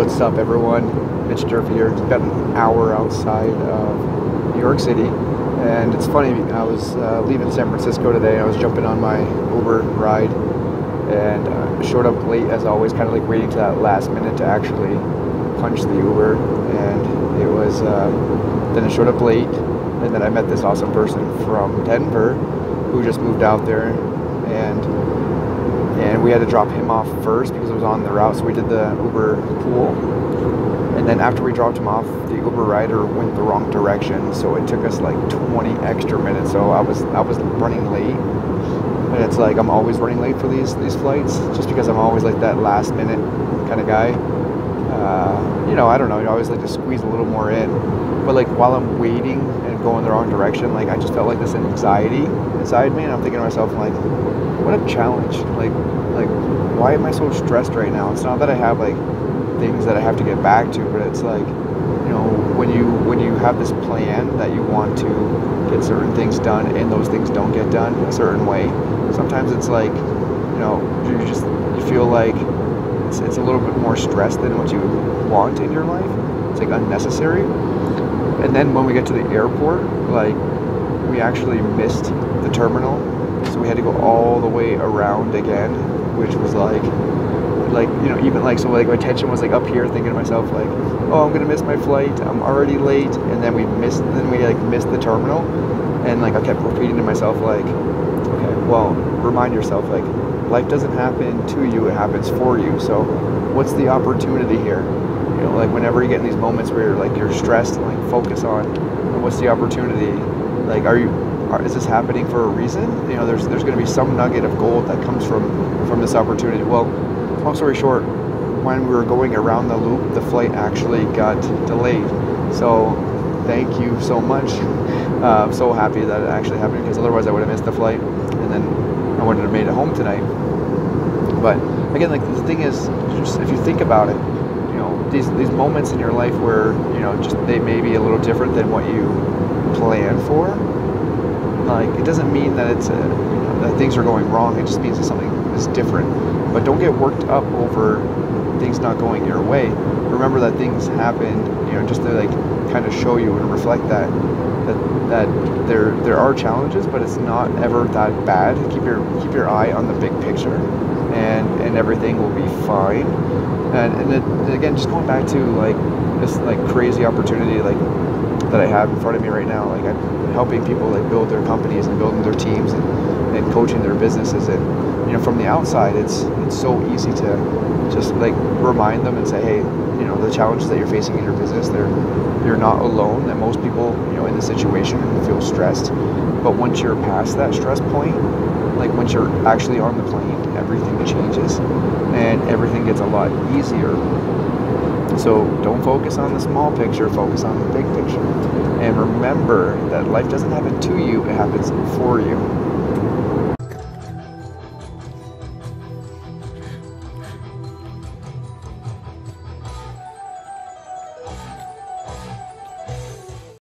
What's up, everyone? Mitch Durfee here. It's about an hour outside of New York City. And it's funny, I was uh, leaving San Francisco today. I was jumping on my Uber ride and uh, showed up late, as always, kind of like waiting to that last minute to actually punch the Uber. And it was, uh, then it showed up late. And then I met this awesome person from Denver who just moved out there. And we had to drop him off first because it was on the route. So we did the Uber pool, and then after we dropped him off, the Uber rider went the wrong direction. So it took us like 20 extra minutes. So I was I was running late, and it's like I'm always running late for these these flights, just because I'm always like that last minute kind of guy. Uh, you know, I don't know. I always like to squeeze a little more in, but like while I'm waiting and going the wrong direction, like I just felt like this anxiety inside me, and I'm thinking to myself like what a challenge. Like, like, why am I so stressed right now? It's not that I have like things that I have to get back to, but it's like, you know, when you when you have this plan that you want to get certain things done and those things don't get done a certain way, sometimes it's like, you know, you just you feel like it's, it's a little bit more stress than what you want in your life. It's like unnecessary. And then when we get to the airport, like we actually missed the terminal so we had to go all the way around again, which was like, like you know, even like so like my attention was like up here, thinking to myself like, oh, I'm gonna miss my flight. I'm already late, and then we missed. Then we like missed the terminal, and like I kept repeating to myself like, okay, well, remind yourself like, life doesn't happen to you; it happens for you. So, what's the opportunity here? You know, like whenever you get in these moments where you're like you're stressed, like focus on what's the opportunity. Like, are you is this happening for a reason? You know, there's there's going to be some nugget of gold that comes from from this opportunity. Well, long story short, when we were going around the loop, the flight actually got delayed. So thank you so much. Uh, I'm so happy that it actually happened because otherwise I would have missed the flight and then I wouldn't have made it home tonight. But again, like the thing is, just if you think about it, you know, these these moments in your life where you know just they may be a little different than what you plan for like it doesn't mean that it's a, that things are going wrong. It just means that something is different. But don't get worked up over things not going your way. Remember that things happen, you know, just to like kind of show you and reflect that that that there there are challenges, but it's not ever that bad. Keep your keep your eye on the big picture, and and everything will be fine. And and, it, again, just going back to like this like crazy opportunity like that I have in front of me right now, like I'm helping people like build their companies and building their teams and, and coaching their businesses. And you know from the outside it's it's so easy to just like remind them and say hey you know the challenges that you're facing in your business they're you're not alone. That most people you know in this situation feel stressed. But once you're past that stress point like once you're actually on the plane everything changes and everything gets a lot easier so don't focus on the small picture, focus on the big picture. And remember that life doesn't happen to you, it happens for you.